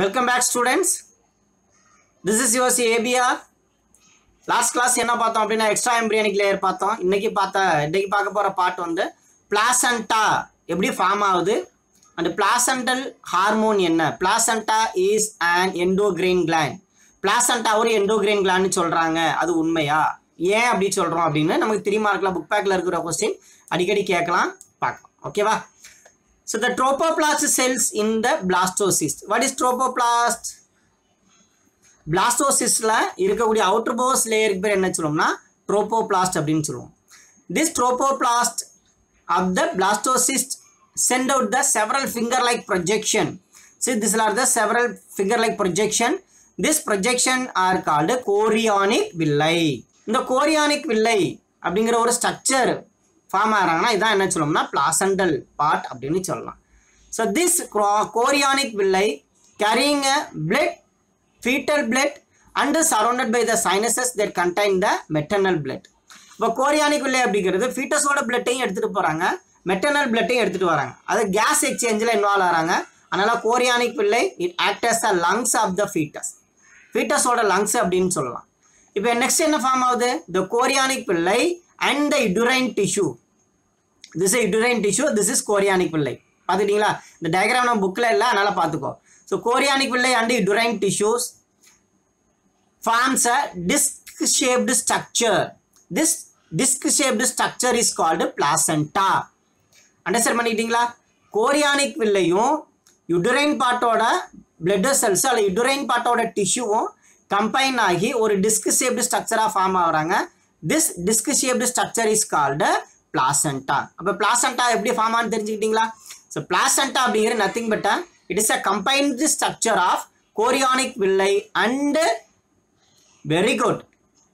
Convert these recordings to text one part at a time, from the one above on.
Welcome back students this is your APR last class என்ன பார்த்தோம் அப்படின்னா எக்ஸ்ட்ரா எம்பிரியானிக் லேயர் பார்த்தோம். இன்னைக்கு பார்த்த இன்னைக்கு பார்க்க போகிற பாட்டு வந்து பிளாசண்டா எப்படி ஃபார்ம் ஆகுது? அண்ட் பிளாசண்டல் ஹார்மோன் என்ன? Placenta is and endocrine gland placenta ஒரு எண்டோகிரீன் கிளான்னு சொல்கிறாங்க அது உண்மையா? ஏன் அப்படி சொல்கிறோம் அப்படின்னு நமக்கு த்ரீ மார்க்கில் புக் பேக்கில் இருக்கிற கொஸ்டின் அடிக்கடி கேட்கலாம் பார்க்கலாம். ஓகேவா So the trophoblast cells in the blastocyst. What is trophoblast? பிளாஸ்டோசிஸ்டில் இருக்கக்கூடிய அவுட்டர் போஸ் லேயருக்கு பேர் என்ன சொல்லுவோம்னா ட்ரோப்போபிளாஸ்ட் அப்படின்னு சொல்லுவோம் this trophoblast of the blastocyst sent out the several finger like projection see this are the several finger like projection this projection are called chorionic villi இந்த chorionic வில்லை அப்படிங்கிற ஒரு ஸ்ட்ரக்சர் ஃபார்ம் ஆகிறாங்கன்னா இதான் என்ன சொல்லணும்னா பிளாசண்டல் பார்ட் அப்படின்னு சொல்லலாம். So this chorionic villi carrying a blood fetal blood and surrounded by the sinuses that contain the maternal blood இப்போ கோரியானிக் வில்லை அப்படிங்கிறது ஃபீட்டஸோட பிளட்டையும் எடுத்துகிட்டு போகிறாங்க மெட்டர்னல் பிளட்டையும் எடுத்துகிட்டு வராங்க. அது கேஸ் எக்ஸ்சேஞ்சில் இன்வால்வ் ஆகிறாங்க அதனால் chorionic villi it act as the lungs of the fetus ஃபீட்டஸோட lungs அப்படின்னு சொல்லலாம். இப்போ நெக்ஸ்ட் என்ன ஃபார்ம் ஆகுது? The chorionic villi and the uterine tissue this uterine tissue this is chorionic villi பார்த்துக்கிட்டீங்களா இந்த டயக்ராம் நம்ம புக்கில் இல்லை அதனால் பார்த்துக்கோ. So chorionic villi and uterine tissues forms a disc shaped structure this disc shaped structure is called placenta understand பண்ணிக்கிட்டீங்களா chorionic வில்லையும் uterine பார்ட்டோட blood cells அல்ல uterine பார்ட்டோட டிஷ்யூவும் கம்பைன் ஆகி ஒரு டிஸ்க் ஷேப்டு ஸ்ட்ரக்சராக ஃபார்ம் ஆகுறாங்க. This disc shaped structure is called placenta அப்போ பிளாசண்டா எப்படி ஃபார்ம் ஆனு தெரிஞ்சுக்கிட்டீங்களா? ஸோ பிளாசண்டா அப்படிங்கிற nothing but it is a combined structure of chorionic villi and very good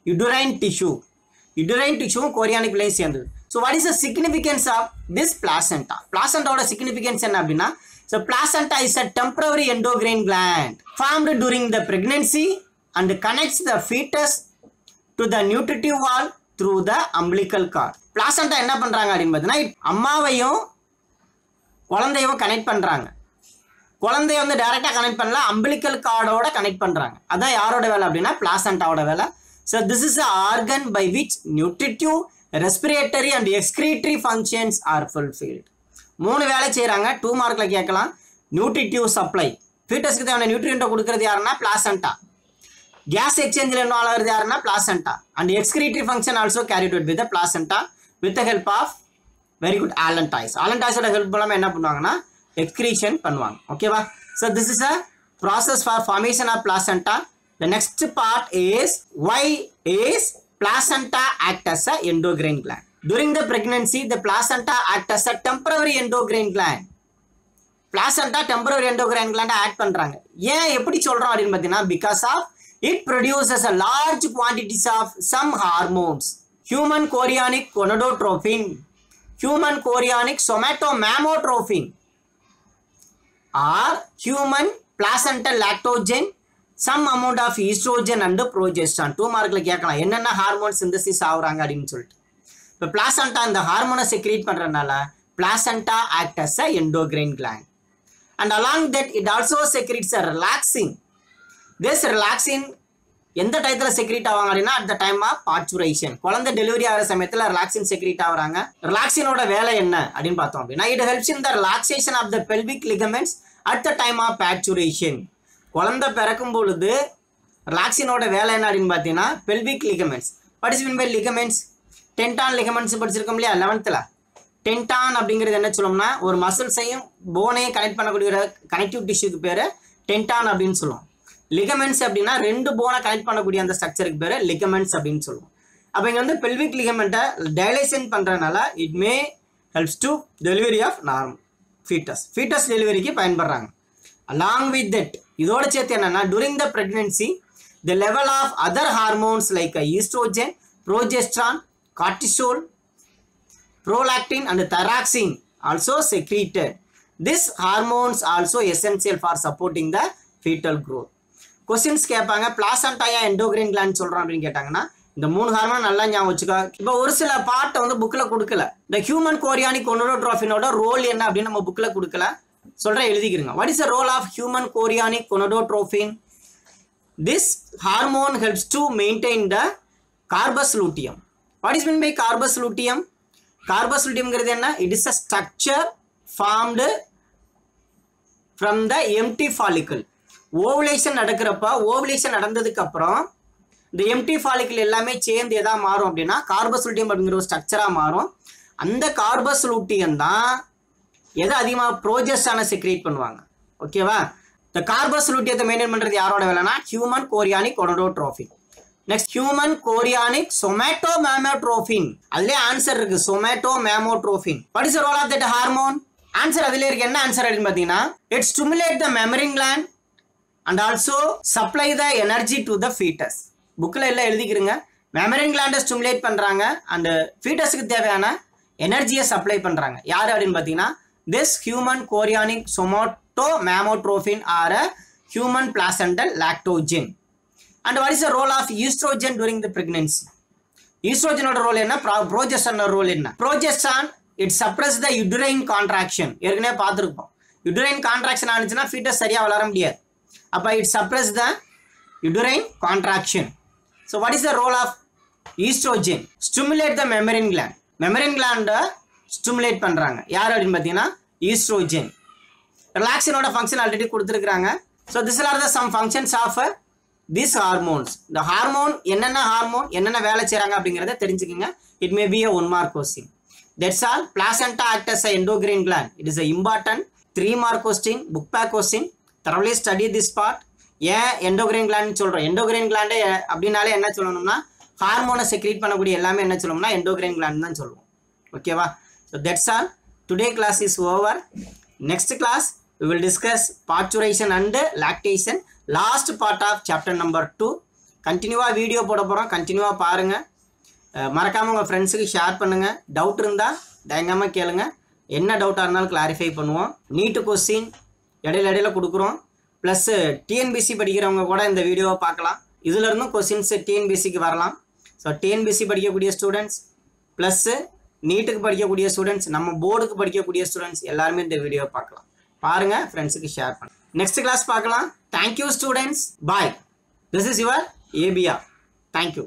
uterine tissue uterine டிஷ்யூவும் chorionic வில்லையும் சேர்ந்தது. So what is the significance of this placenta பிளாசண்டாவோட significance என்ன அப்படின்னா so placenta is a temporary endocrine gland formed during the pregnancy and connects the fetus to the nutritive wall through the umbilical cord placenta என்ன பண்ணுறாங்க அப்படின்னு பார்த்தீங்கன்னா அம்மாவையும் குழந்தையும் connect பண்ணுறாங்க குழந்தைய வந்து டைரெக்டாக கனெக்ட் பண்ணல அம்பிளிக்கல் கார்டோட கனெக்ட் பண்ணுறாங்க அதான் யாரோட வேலை அப்படின்னா பிளாசண்டாவோட வேலை. So this is a organ by which nutritive respiratory and excretory functions are fulfilled மூணு வேலை செய்கிறாங்க டூ மார்க்கில் கேட்கலாம். நியூட்ரிட்டிவ் சப்ளை ஃபீட்டஸ்க்கு தேவையான நியூட்ரியண்ட்டை கொடுக்குறது யாருன்னா பிளாசண்டா கேஸ் எக்ஸ்சேஞ்சில் இன்வால்வ் ஆகிறது யாருன்னா placenta and excretory function also carried out with placenta with the help of very good allantois ஆலன்டாய்ஸோட help மூலமாக என்ன பண்ணுவாங்கன்னா excretion பண்ணுவாங்க. ஓகேவா so this is a process for formation of placenta the next part is why is placenta act as a endocrine gland during the pregnancy the placenta act as a temporary endocrine gland. Placenta temporary endocrine gland act பண்ணுறாங்க ஏன் எப்படி சொல்கிறோம் அப்படின்னு பார்த்தீங்கன்னா because of it produces a large quantities of some hormones human chorionic gonadotropin human chorionic somatomammotropin are human placental lactogen. Some amount of estrogen and progesterone. Two மார்க்கில் கேட்கலாம். என்னென்ன hormone synthesis ஆகுறாங்க அப்படின்னு சொல்லிட்டு. இப்போ பிளாசண்டா இந்த ஹார்மோனை செக்ரீட் பண்ணுறதுனால placenta act as a endocrine gland and along that it also secretes a relaxing this relaxin எந்த டயத்தில் செக்ரீட் ஆவாங்க அப்படின்னா at the time of parturition குழந்தை டெலிவரி ஆகிற சமயத்தில் ரிலாக்ஸின் செக்ரீட் ஆகிறாங்க. ரிலாக்ஸினோட வேலை என்ன அப்படின்னு பார்த்தோம் அப்படின்னா it helps in the relaxation of the pelvic ligaments at the time of parturition குழந்தை பிறக்கும் பொழுது ரிலாக்ஸினோட வேலை என்ன அப்படின்னு பார்த்தீங்கன்னா பெல்விக் லிகமெண்ட்ஸ் படிச்சு பை லிகமெண்ட்ஸ் டென்டான் லிகமெண்ட்ஸ் படிச்சிருக்கோம் இல்லையா? லெவன்த்தில் டென்டான் அப்படிங்கிறது என்ன சொல்லணும்னா ஒரு மசில்ஸையும் போனையும் கனெக்ட் பண்ணக்கூடிய கனெக்டிவ் டிஷ்யூக்கு பேர் டென்டான் அப்படின்னு சொல்லுவோம். லிகமெண்ட்ஸ் அப்படின்னா ரெண்டு போனை கனெக்ட் பண்ணக்கூடிய அந்த ஸ்ட்ரக்சருக்கு பேர் லிகமெண்ட்ஸ் அப்படின்னு சொல்லுவோம் அப்போ இங்கே வந்து பெல்விக் லிகமெண்ட்டை டைலேஷன் பண்ணுறதுனால it may helps to delivery of norm fetus fetus டெலிவரிக்கு பயன்படுறாங்க அலாங் வித் தட் இதோட சேர்த்து என்னென்னா during the pregnancy the level of other hormones like estrogen progesterone cortisol prolactin and thyroxine also secreted. This hormones also essential for supporting the fetal growth. Questions கேட்பாங்க placenta ஏன் endocrine gland சொல்கிறோம் அப்படின்னு கேட்டாங்கன்னா இந்த மூணு ஹார்மோன் நல்லா ஞாபகம் வச்சுக்கோ. இப்போ ஒரு சில பார்ட்டை வந்து புக்கில் கொடுக்கல. இந்த ஹியூமன் கோரியானிக் கொனோட்ரோஃபினோட ரோல் என்ன அப்படின்னு நம்ம புக்கில் கொடுக்கல. சொல்கிறேன் எழுதிக்கிறங்க what is the role of human chorionic gonadotrophin this hormone helps to maintain the corpus luteum what is mean by corpus luteum corpus லூட்டியம்ங்கிறது என்ன? It is a structure formed from the empty follicle ovulation நடக்கிறப்ப ovulation நடந்ததுக்கு அப்புறம் இந்த empty follicle எல்லாமே சேர்ந்து எதா மாறும் அப்படின்னா கார்பஸ் லூட்டியம் அப்படிங்கிற ஒரு ஸ்ட்ரக்சராக மாறும். அந்த கார்பசுலூட்டியம் தான் எதை அதிகமாக ப்ரோஜஸ்டான செக்ரியேட் பண்ணுவாங்க. ஓகேவா இந்த கார்பசுலூட்டியத்தை மெயின்டைன் பண்ணுறது யாரோட வேலைனா human chorionic gonadotrophin next human chorionic somatomammotrophin அதுலேயே ஆன்சர் இருக்கு somatomammotrophin what is role of that hormone answer அதுல இருக்கு. என்ன ஆன்சர் அப்படின்னு பார்த்தீங்கன்னா it stimulate the mammary gland and also supply the energy to the fetus புக்கில் எல்லாம் எழுதிக்கிறங்க. மெமரிங் கிளாண்டை ஸ்டிமுலேட் பண்ணுறாங்க அந்த ஃபீட்டஸுக்கு தேவையான எனர்ஜியை சப்ளை பண்ணுறாங்க யார் அப்படின்னு பார்த்தீங்கன்னா this human chorionic somatomammotropin are a human placental lactogen and what is the role of estrogen during the pregnancy ஈஸ்ட்ரோஜனோட role என்ன? ப்ரோஜெஸ்டனோட ரோல் என்ன? Progesterone it suppress the uterine contraction ஏற்கனவே பார்த்துருப்போம். யுட்ரைன் கான்ட்ராக்ஷன் ஆனிச்சுன்னா ஃபீட்டஸ் சரியாக வளர முடியாது. அப்போ it suppress the uterine contraction so what is the role of oestrogen stimulate the mammary gland mammary கிளாண்டை stimulate பண்ணுறாங்க யார் அப்படின்னு பார்த்தீங்கன்னா ஈஸ்ட்ரோஜன் ரிலாக்ஸினோட ஃபங்க்ஷன் ஆல்ரெடி கொடுத்துருக்குறாங்க. So this are the some functions of this hormones இந்த ஹார்மோன் என்னென்ன hormone என்னென்ன வேலை செய்கிறாங்க அப்படிங்கிறத தெரிஞ்சுக்கோங்க. It may be a one mark question that's all placenta acts endocrine gland it is a important three mark question book back question thoroughly study this part ஏன் endocrine gland சொல்கிறோம் endocrine கிளாண்டே அப்படின்னாலே என்ன சொல்லணும்னா ஹார்மோனை செக்ரீட் பண்ணக்கூடிய எல்லாமே என்ன சொல்லணும்னா எண்டோகிரைன் கிளாண்ட் தான் சொல்லுவோம். ஓகேவா so that's all today class is over next class we will discuss parturition and lactation. Last part of chapter number two கண்டினியூவாக வீடியோ போட போகிறோம் கண்டினியூவாக பாருங்கள் மறக்காமல் உங்கள் ஃப்ரெண்ட்ஸுக்கு ஷேர் பண்ணுங்கள் டவுட் இருந்தால் தயங்காமல் கேளுங்க. என்ன டவுட்டாக இருந்தாலும் கிளாரிஃபை பண்ணுவோம். நீட்டு கொஸ்டின் இடையில இடையில கொடுக்குறோம். ப்ளஸ்ஸு டிஎன்பிசி படிக்கிறவங்க கூட இந்த வீடியோவை பார்க்கலாம். இதுலேருந்தும் கொஸ்டின்ஸ் டிஎன்பிசிக்கு வரலாம். ஸோ டிஎன்பிசி படிக்கக்கூடிய ஸ்டூடெண்ட்ஸ் ப்ளஸ்ஸு நீட்டுக்கு படிக்கக்கூடிய ஸ்டூடெண்ட்ஸ் நம்ம போர்டுக்கு படிக்கக்கூடிய ஸ்டூடெண்ட்ஸ் எல்லாருமே இந்த வீடியோவை பார்க்கலாம். பாருங்கள் ஃப்ரெண்ட்ஸுக்கு ஷேர் பண்ணுங்க நெக்ஸ்ட் கிளாஸ் பார்க்கலாம். Thank you students bye this is your ஏபியா thank you